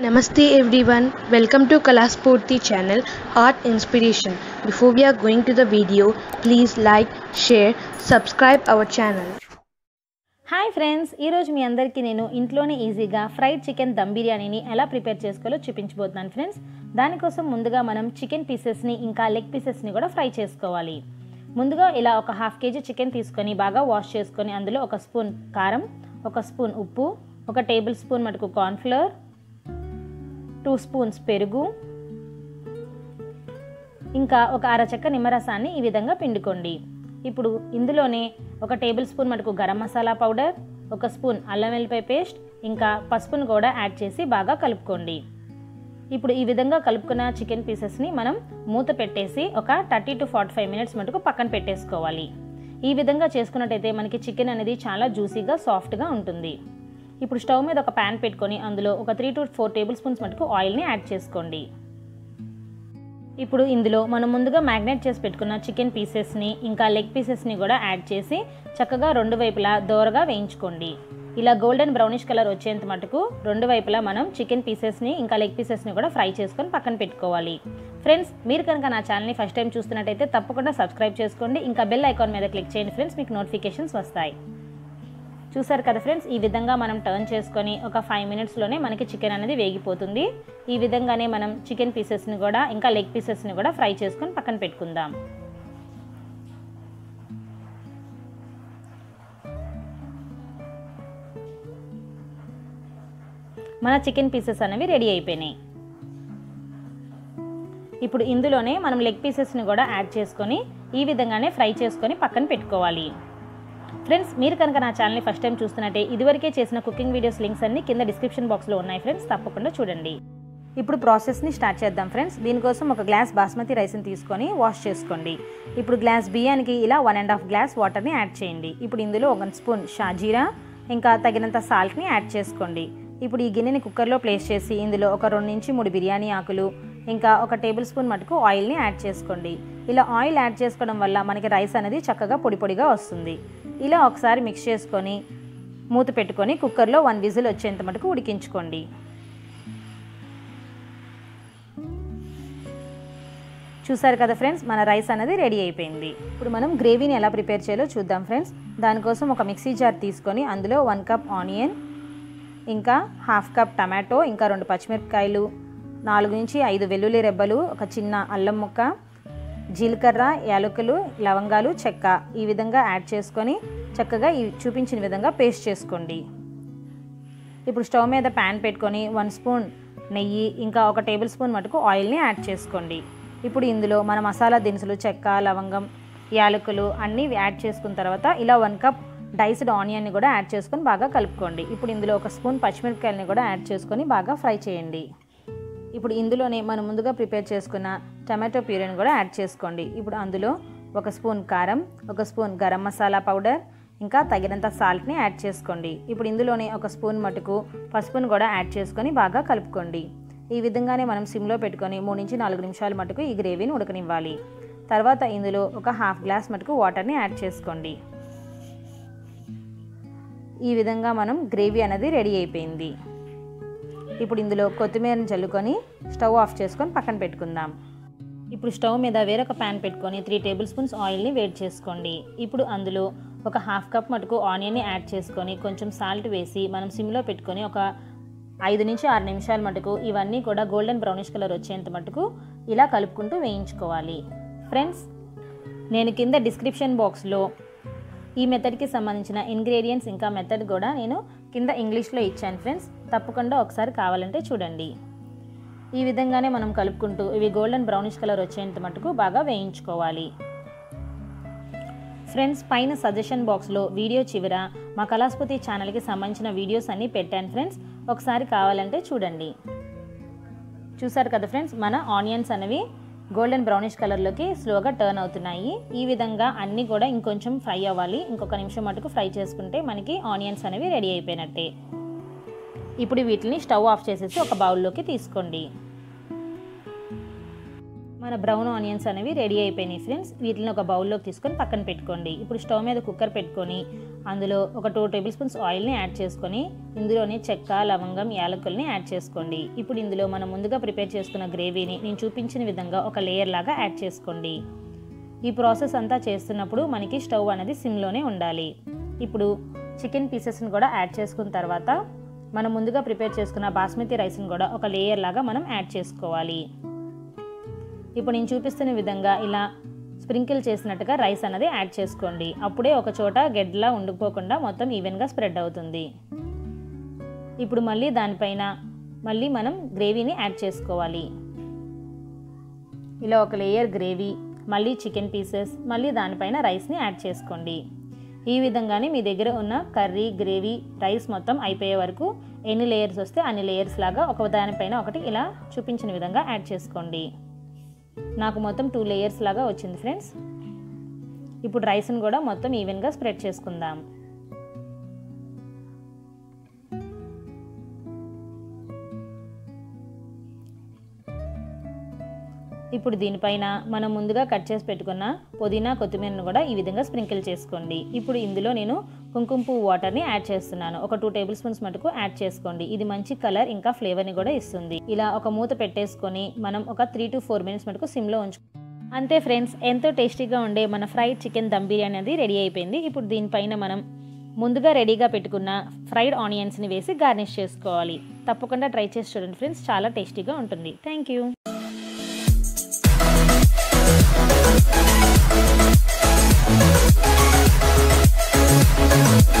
Namaste everyone, welcome to Kalaspurti channel Art Inspiration. Before we are going to the video, please like, share, subscribe our channel. Hi friends ఈరోజు మీ అందరికీ నేను ఇంట్లోనే ఈజీగా fried chicken dum బిర్యానీని ఎలా prepare చేసుకోవాలో చూపించబోతున్నాను ఫ్రెండ్స్ దానికోసం ముందుగా మనం చికెన్ పీసెస్ని ఇంకా లెగ్ పీసెస్ని కూడా ఫ్రై చేసుకోవాలి ముందుగా ఇలా ఒక హాఫ్ కేజీ చికెన్ తీసుకొని బాగా వాష్ చేసుకొని అందులో ఒక స్పూన్ కారం ఒక స్పూన్ ఉప్పు ఒక టేబుల్ స్పూన్ మటుకు కార్న్ఫ్లవర్ టూ స్పూన్స్ పెరుగు. ఇంకా ఒక అరచక్క నిమ్మరసాన్ని ఈ విధంగా పిండుకోండి. ఇప్పుడు ఇందులోనే ఒక టేబుల్ స్పూన్ మటుకు గరం మసాలా పౌడర్ ఒక స్పూన్ అల్లం వెల్లిపాయ పేస్ట్ ఇంకా పసుపును కూడా యాడ్ చేసి బాగా కలుపుకోండి. ఇప్పుడు ఈ విధంగా కలుపుకున్న చికెన్ పీసెస్ని మనం మూత పెట్టేసి ఒక thirty to forty five minutes మటుకు పక్కన పెట్టేసుకోవాలి. ఈ విధంగా చేసుకున్నట్టయితే మనకి చికెన్ అనేది చాలా జ్యూసీగా సాఫ్ట్గా ఉంటుంది. ఇప్పుడు స్టవ్ మీద ఒక ప్యాన్ పెట్టుకొని అందులో ఒక three to four table spoons మటుకు ఆయిల్ని యాడ్ చేసుకోండి. ఇప్పుడు ఇందులో మనం ముందుగా మ్యాగ్నేట్ చేసి పెట్టుకున్న చికెన్ పీసెస్ని ఇంకా లెగ్ పీసెస్ని కూడా యాడ్ చేసి చక్కగా రెండు వైపులా దోరగా వేయించుకోండి. ఇలా గోల్డెన్ బ్రౌనిష్ కలర్ వచ్చేంత మటుకు రెండు వైపులా మనం చికెన్ పీసెస్ని ఇంకా లెగ్ పీసెస్ని కూడా ఫ్రై చేసుకొని పక్కన పెట్టుకోవాలి. ఫ్రెండ్స్ మీరు కనుక నా ఛానల్ని ఫస్ట్ టైం చూస్తున్నట్టయితే తప్పకుండా సబ్స్క్రైబ్ చేసుకోండి. ఇంకా బెల్ ఐకాన్ మీద క్లిక్ చేయండి ఫ్రెండ్స్ మీకు నోటిఫికేషన్స్ వస్తాయి. చూసారు కదా ఫ్రెండ్స్? ఈ విధంగా మనం టర్న్ చేసుకొని ఒక ఫైవ్ మినిట్స్లోనే మనకి చికెన్ అనేది వేగిపోతుంది. ఈ విధంగానే మనం చికెన్ పీసెస్ని కూడా ఇంకా లెగ్ పీసెస్ని కూడా ఫ్రై చేసుకొని పక్కన పెట్టుకుందాం. మన చికెన్ పీసెస్ అనేవి రెడీ అయిపోయినాయి. ఇప్పుడు ఇందులోనే మనం లెగ్ పీసెస్ని కూడా యాడ్ చేసుకొని ఈ విధంగానే ఫ్రై చేసుకొని పక్కన పెట్టుకోవాలి. ఫ్రెండ్స్ మీరు కనుక నా ఛానల్ని ఫస్ట్ టైం చూస్తున్నట్టే ఇదివరకే చేసిన కుకింగ్ వీడియోస్ లింక్స్ అన్ని కింద డిస్క్రిప్షన్ బాక్స్లో ఉన్నాయి ఫ్రెండ్స్ తప్పకుండా చూడండి. ఇప్పుడు ప్రాసెస్ని స్టార్ట్ చేద్దాం ఫ్రెండ్స్ దీనికోసం ఒక గ్లాస్ బాస్మతి రైస్ని తీసుకొని వాష్ చేసుకోండి. ఇప్పుడు గ్లాస్ బియ్యానికి ఇలా వన్ అండ్ హాఫ్ గ్లాస్ వాటర్ని యాడ్ చేయండి. ఇప్పుడు ఇందులో ఒక స్పూన్ షాజీరా ఇంకా తగినంత సాల్ట్ని యాడ్ చేసుకోండి. ఇప్పుడు ఈ గిన్నెని కుక్కర్లో ప్లేస్ చేసి ఇందులో ఒక రెండు నుంచి మూడు బిర్యానీ ఆకులు ఇంకా ఒక టేబుల్ స్పూన్ మటుకు ఆయిల్ని యాడ్ చేసుకోండి. ఇలా ఆయిల్ యాడ్ చేసుకోవడం వల్ల మనకి రైస్ అనేది చక్కగా పొడి పొడిగా వస్తుంది. ఇలా ఒకసారి మిక్స్ చేసుకొని మూత పెట్టుకొని కుక్కర్లో వన్ విజిల్ వచ్చేంత మటుకు ఉడికించుకోండి. చూసారు కదా ఫ్రెండ్స్ మన రైస్ అనేది రెడీ అయిపోయింది. ఇప్పుడు మనం గ్రేవీని ఎలా ప్రిపేర్ చేయాలో చూద్దాం ఫ్రెండ్స్. దానికోసం ఒక మిక్సీ జార్ తీసుకొని అందులో వన్ కప్ ఆనియన్ ఇంకా హాఫ్ కప్ టమాటో ఇంకా రెండు పచ్చిమిరపకాయలు నాలుగు నుంచి ఐదు వెల్లుల్లి రెబ్బలు ఒక చిన్న అల్లం ముక్క జీలకర్ర యాలకులు లవంగాలు చెక్క. ఈ విధంగా యాడ్ చేసుకొని చక్కగా ఈ చూపించిన విధంగా పేస్ట్ చేసుకోండి. ఇప్పుడు స్టవ్ మీద ప్యాన్ పెట్టుకొని వన్ స్పూన్ నెయ్యి ఇంకా ఒక టేబుల్ స్పూన్ మటుకు ఆయిల్ని యాడ్ చేసుకోండి. ఇప్పుడు ఇందులో మన మసాలా దినుసులు చెక్క లవంగం యాలకులు అన్నీ యాడ్ చేసుకున్న తర్వాత ఇలా వన్ కప్ డైస్డ్ ఆనియన్ని కూడా యాడ్ చేసుకొని బాగా కలుపుకోండి. ఇప్పుడు ఇందులో ఒక స్పూన్ పచ్చిమిరపకాయలని కూడా యాడ్ చేసుకొని బాగా ఫ్రై చేయండి. ఇప్పుడు ఇందులోనే మనం ముందుగా ప్రిపేర్ చేసుకున్న టమాటో ప్యూరీని కూడా యాడ్ చేసుకోండి. ఇప్పుడు అందులో ఒక స్పూన్ కారం ఒక స్పూన్ గరం మసాలా పౌడర్ ఇంకా తగినంత సాల్ట్ని యాడ్ చేసుకోండి. ఇప్పుడు ఇందులోనే ఒక స్పూన్ మటుకు పసుపును కూడా యాడ్ చేసుకొని బాగా కలుపుకోండి. ఈ విధంగానే మనం సిమ్లో పెట్టుకొని మూడు నుంచి నాలుగు నిమిషాల మటుకు ఈ గ్రేవీని ఉడకనివ్వాలి. తర్వాత ఇందులో ఒక హాఫ్ గ్లాస్ మటుకు వాటర్ని యాడ్ చేసుకోండి. ఈ విధంగా మనం గ్రేవీ అనేది రెడీ అయిపోయింది. ఇప్పుడు ఇందులో కొత్తిమీరని చల్లుకొని స్టవ్ ఆఫ్ చేసుకొని పక్కన పెట్టుకుందాం. ఇప్పుడు స్టవ్ మీద వేరొక ప్యాన్ పెట్టుకొని త్రీ టేబుల్ స్పూన్స్ ఆయిల్ని వేడి చేసుకోండి. ఇప్పుడు అందులో ఒక హాఫ్ కప్ మటుకు ఆనియన్ని యాడ్ చేసుకొని కొంచెం సాల్ట్ వేసి మనం సిమ్లో పెట్టుకొని ఒక ఐదు నుంచి ఆరు నిమిషాల మటుకు ఇవన్నీ కూడా గోల్డెన్ బ్రౌనిష్ కలర్ వచ్చేంత మటుకు ఇలా కలుపుకుంటూ వేయించుకోవాలి. ఫ్రెండ్స్ నేను కింద డిస్క్రిప్షన్ బాక్స్లో ఈ మెథడ్కి సంబంధించిన ఇంగ్రీడియంట్స్ ఇంకా మెథడ్ కూడా నేను కింద ఇంగ్లీష్లో ఇచ్చాను ఫ్రెండ్స్. తప్పకుండా ఒకసారి కావాలంటే చూడండి. ఈ విధంగానే మనం కలుపుకుంటూ ఇవి గోల్డెన్ బ్రౌనిష్ కలర్ వచ్చేంత మటుకు బాగా వేయించుకోవాలి. ఫ్రెండ్స్ పైన సజెషన్ బాక్స్లో వీడియో చివర మా కళాస్పతి ఛానల్కి సంబంధించిన వీడియోస్ అన్నీ పెట్టాను ఫ్రెండ్స్. ఒకసారి కావాలంటే చూడండి. చూసారు కదా ఫ్రెండ్స్ మన ఆనియన్స్ అనేవి గోల్డెన్ బ్రౌనిష్ కలర్లోకి స్లోగా టర్న్ అవుతున్నాయి. ఈ విధంగా అన్నీ కూడా ఇంకొంచెం ఫ్రై అవ్వాలి. ఇంకొక నిమిషం మటుకు ఫ్రై చేసుకుంటే మనకి ఆనియన్స్ అనేవి రెడీ అయిపోయినట్టే. ఇప్పుడు వీటిని స్టవ్ ఆఫ్ చేసేసి ఒక బౌల్లోకి తీసుకోండి. మన బ్రౌన్ ఆనియన్స్ అనేవి రెడీ అయిపోయినాయి ఫ్రెండ్స్. వీటిని ఒక బౌల్లోకి తీసుకొని పక్కన పెట్టుకోండి. ఇప్పుడు స్టవ్ మీద కుక్కర్ పెట్టుకొని అందులో ఒక టూ టేబుల్ స్పూన్స్ ఆయిల్ని యాడ్ చేసుకొని ఇందులోనే చెక్క లవంగం యాలకుల్ని యాడ్ చేసుకోండి. ఇప్పుడు ఇందులో మనం ముందుగా ప్రిపేర్ చేసుకున్న గ్రేవీని నేను చూపించిన విధంగా ఒక లేయర్ లాగా యాడ్ చేసుకోండి. ఈ ప్రాసెస్ అంతా చేస్తున్నప్పుడు మనకి స్టవ్ అనేది సిమ్లోనే ఉండాలి. ఇప్పుడు చికెన్ పీసెస్ని కూడా యాడ్ చేసుకున్న తర్వాత మనం ముందుగా ప్రిపేర్ చేసుకున్న బాస్మతి రైస్ని కూడా ఒక లేయర్ లాగా మనం యాడ్ చేసుకోవాలి. ఇప్పుడు నేను చూపిస్తున్న విధంగా ఇలా స్ప్రింకిల్ చేసినట్టుగా రైస్ అనేది యాడ్ చేసుకోండి. అప్పుడే ఒక చోట గెడ్లా ఉండిపోకుండా మొత్తం ఈవెన్గా స్ప్రెడ్ అవుతుంది. ఇప్పుడు మళ్ళీ దానిపైన మళ్ళీ మనం గ్రేవీని యాడ్ చేసుకోవాలి. ఇలా ఒక లేయర్ గ్రేవీ మళ్ళీ చికెన్ పీసెస్ మళ్ళీ దానిపైన రైస్ని యాడ్ చేసుకోండి. ఈ విధంగానే మీ దగ్గర ఉన్న కర్రీ గ్రేవీ రైస్ మొత్తం అయిపోయే వరకు ఎన్ని లేయర్స్ వస్తే అన్ని లేయర్స్ లాగా ఒక దానిపైన ఒకటి ఇలా చూపించిన విధంగా యాడ్ చేసుకోండి. నాకు మొత్తం టూ లేయర్స్ లాగా వచ్చింది ఫ్రెండ్స్ ఇప్పుడు రైస్ని కూడా మొత్తం ఈవెన్గా స్ప్రెడ్ చేసుకుందాం. ఇప్పుడు దీనిపైన మనం ముందుగా కట్ చేసి పెట్టుకున్న పుదీనా కొత్తిమీరను కూడా ఈ విధంగా స్ప్రింకిల్ చేసుకోండి. ఇప్పుడు ఇందులో నేను కుంకుమ పువ్వు వాటర్ని యాడ్ చేస్తున్నాను. ఒక టూ టేబుల్ స్పూన్స్ మటుకు యాడ్ చేసుకోండి. ఇది మంచి కలర్ ఇంకా ఫ్లేవర్ని కూడా ఇస్తుంది. ఇలా ఒక మూత పెట్టేసుకొని మనం ఒక త్రీ టు ఫోర్ మినిట్స్ మటుకు సిమ్లో ఉంచు అంతే ఫ్రెండ్స్ ఎంతో టేస్టీగా ఉండే మన ఫ్రైడ్ చికెన్ దమ్ బిర్యానీ అనేది రెడీ అయిపోయింది. ఇప్పుడు దీనిపైన మనం ముందుగా రెడీగా పెట్టుకున్న ఫ్రైడ్ ఆనియన్స్ని వేసి గార్నిష్ చేసుకోవాలి. తప్పకుండా ట్రై చేసి చూడండి ఫ్రెండ్స్ చాలా టేస్టీగా ఉంటుంది. Thank you We'll